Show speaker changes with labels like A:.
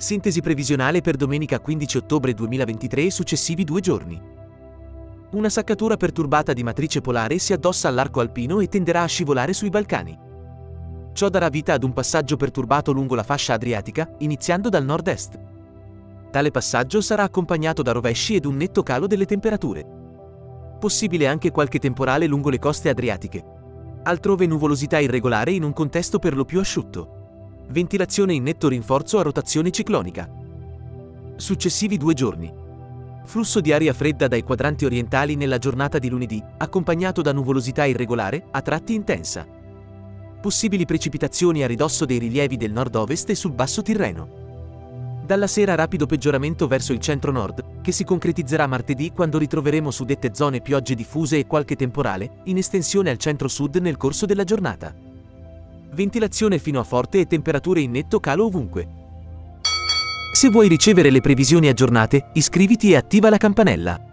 A: Sintesi previsionale per domenica 15 ottobre 2023 e successivi due giorni. Una saccatura perturbata di matrice polare si addossa all'arco alpino e tenderà a scivolare sui Balcani. Ciò darà vita ad un passaggio perturbato lungo la fascia adriatica, iniziando dal nord-est. Tale passaggio sarà accompagnato da rovesci ed un netto calo delle temperature. Possibile anche qualche temporale lungo le coste adriatiche. Altrove nuvolosità irregolare in un contesto per lo più asciutto. Ventilazione in netto rinforzo a rotazione ciclonica. Successivi due giorni. Flusso di aria fredda dai quadranti orientali nella giornata di lunedì, accompagnato da nuvolosità irregolare, a tratti intensa. Possibili precipitazioni a ridosso dei rilievi del nord-ovest e sul basso Tirreno. Dalla sera rapido peggioramento verso il centro-nord, che si concretizzerà martedì quando ritroveremo su dette zone piogge diffuse e qualche temporale, in estensione al centro-sud nel corso della giornata. Ventilazione fino a forte e temperature in netto calo ovunque. Se vuoi ricevere le previsioni aggiornate, iscriviti e attiva la campanella.